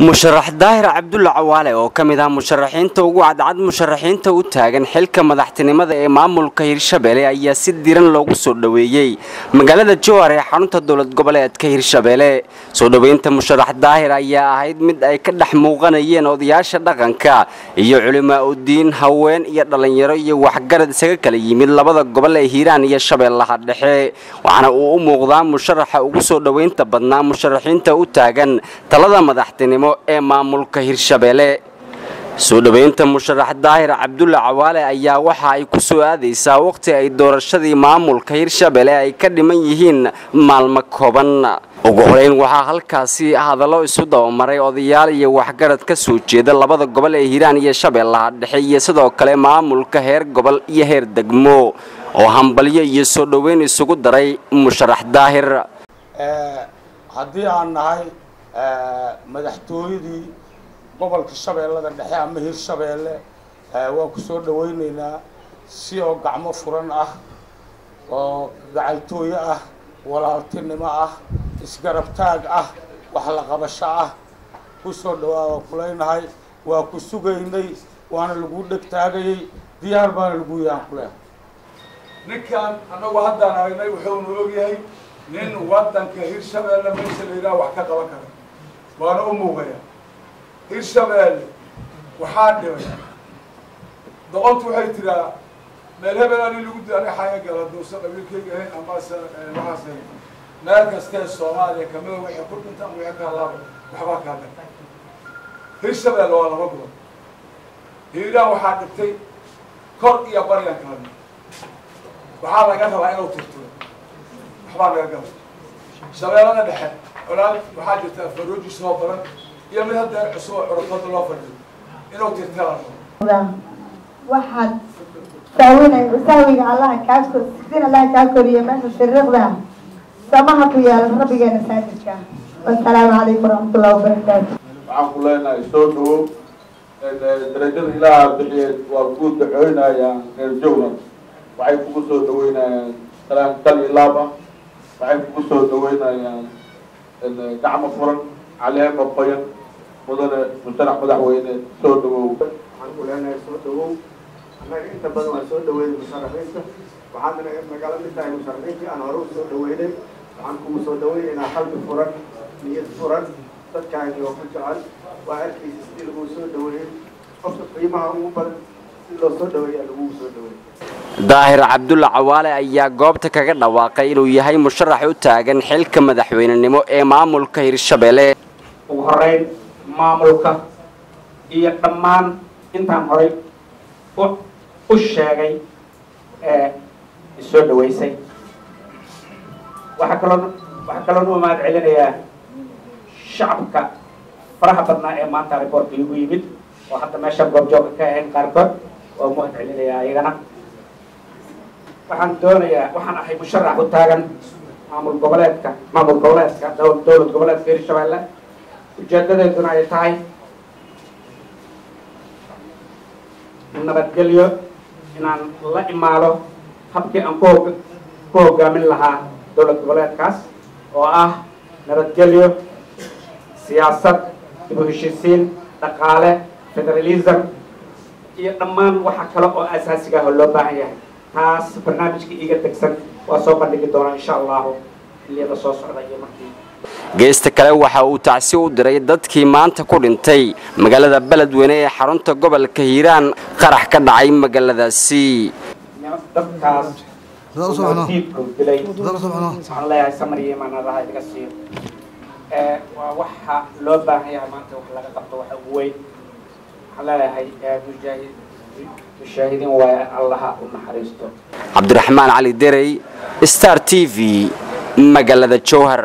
musharax daahir cabdulla cawaale oo ka mid ah musharaxiinta ugu cadcad musharaxiinta u taagan xilka madaxtinimada ee maamulka hirshabeelle ayaa si diran loogu soo dhoweeyey magaalada jowhar ee xarunta dowlad goboleedka hirshabeelle soo dhoweynta musharax daahir ayaa ahayd mid ay ka dhex muuqanayeen odayaasha dhaqanka iyo culimaa udiin haween iyo dhallinyaro iyo waxgarad isaga kala yimid labada gobol ee hiiraan iyo shabeellaha dhexe. Waxaana uu u muuqdaa musharaxa ugu soo dhoweynta badnaa musharaxiinta u taagan talada madaxtinimo ee maamulka hirshabeelle soo dhoweynta musharax daahir cabdulla cawaale ayaa waxa ay ku soo aadaysaa waqti ay doorashadii maamulka hirshabeelle ay ka dhiman yihiin maalmo kooban. Ugu horeyn waxaa halkaasi hadallo isu dabamaray odayaal iyo waxgarad ka soo jeeda labada gobol ee hiiraan iyo shabeellaha dhexe iyo sidoo kale maamulka heer gobol iyo heer degmo oo hambalyo iyo soo dhoweyn isugu daray musharax daahir madaxtooyadii gobolka shabeellada dhexe ama hirshabeelle waan ku soo dhawaynaynaa si oo gacmo furan ah oo gacaltooyo ah walaaltinimo ah isgarabtaag ah wax la qabasho ah ku soo dhawaa waa kuleynahay. Waa ku sugaynay waana lagu dhegtaagayay diyaar baana lagu yahaan kuleh ninkan annagu haddaan aragnay wuxuunu ogyahay nin waddanka hirshabeelle meesha la yidhaha wax ka qaban kara waana u muuqaya. Hirshabeelle waxaa dhimay doqontu waxay tiraa meel hebel ani lagu di ani xaya gala duusa qabiilkayga ahayn amase waxaas meel kastee soomaaliya kamida wixii ku dhinta ama wixii ka halaaba waxbaa kaa dhintay hirshabeelle waa laba gobol hiiraan waxaa dhigtay kor iyo baryan kalena waxaa laga rabaa inuu tirtiro. Waxbaa laga gaba shabeellada dhexe olaal waxaa jirta farooji soo baran iyo mid hadda cusub oo curafada loo fadhiyo. Inuu tirtira waxaad saawinay sahwiga allaha kaa sin allaha kaa meesha shiriiqda samaha ku yaalla rabbigeena saajidka. Wasalaamu calaykum waraxmatullahi wabarakaatu waxaan ku leenahay soo dhawow darajada ilaaha bixiyeed waa kuu daxooynayaan reer jowhar waxay kugu soo dhaweynayaan salaan kal iyo laab ah waxay kugu soo dhaweynayaan gacmo furan caleema qoyan mudane musharax madaxweyne soo dhawow waxaan ku leenahay soo dhawow annaga inta badan waan soo dhaweynay musharaxiinta waxaadna nagala mid tahay musharaxiintii aan hore u soo dhaweynay waxaan kugu soo dhaweynaynaa qalbi furan niyad furan dadkaagi oo ku jecel waa arkaysa sidii lagu soo dhaweeyey qofka qiimaha ugu badan si loo soo dhaweeyaa lagu soo dhaweeyey daahir cabdulla cawaale ayaa goobta kaga dhawaaqay inuu yahay musharax u taagan xilka madaxweynenimo ee maamulka hirshabeelle ugu horeyn maamulka iyo dhammaan intaan horay u sheegay ee isoo dhaweysay. Waxaa kaloo waxaa kaloon u mahad celinayaa shacabka faraha badnaa ee maanta riboortka igu yimid oo hadda meesha goobjooga ka ahayn qaarkood waa mahad celinayaa iyagana waxaan doonayaa waxaan ahay musharax u taagan maamul goboleedka maamul goboleedka dowlad goboleedka hirshabeelle ujeedadeeduna ay tahay nabadgelyo inaan la imaado habkii aan ku ku hogaamin lahaa dowlad goboleedkaas oo ah nabadgelyo siyaasad dib u heshiisiin dhaqaale federalism iyo dhammaan waxa kale oo asaasiga ah oo loo baahan yahay taas barnaamijka iiga degsan waa soo bandhigi doonaa insha allahu xilliyada soo socda iyo markii. Geesta kale waxa uu tacsi u diray dadkii maanta ku dhintay magaalada beledweyne ee xarunta gobolka hiiraan qarax ka dhacay magaaladaasi dadkaas diidku dilay. Waxaan leeyahay samar iyo imaanadaha idiga siiyo waa waxa loo baahan yahay maanta wax laga qabto waxa ugu weyn. Waxaan leeyahay mujaahid naxariisto. Cabdiraxmaan cali derey star t v magaalada jowhar